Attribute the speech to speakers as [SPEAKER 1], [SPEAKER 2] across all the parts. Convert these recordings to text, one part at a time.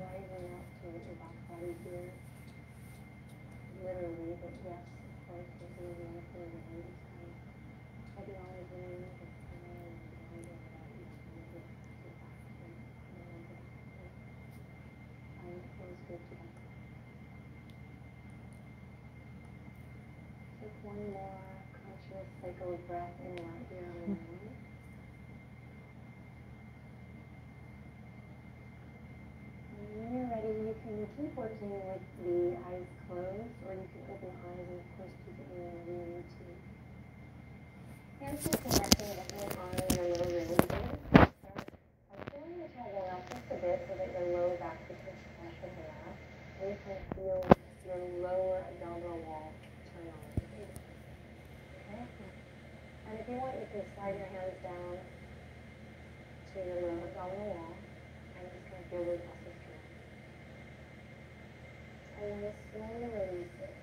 [SPEAKER 1] rising up to your back body here. Literally, but yes, of course, this is the that I'm just kind of acknowledging the pain and that of and that it feels good to them. Take one more conscious cycle of breath in and out here on your own. And when you're ready, you can keep working with the eyes closed, or you can open the eyes and of course keep it whenever you need to. Hands are connecting definitely on your low ribs here. So I'm feeling the tailbone up just a bit so that your lower back becomes with the mat. And you can feel your lower abdominal wall turn on. Okay? And if you want, you can slide your hands down to your lower abdominal wall and just kind of feel those muscles. And slowly release it,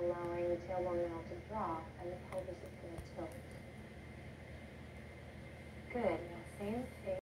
[SPEAKER 1] allowing the tailbone now to drop and the pelvis is going to tilt. Good. Now same face.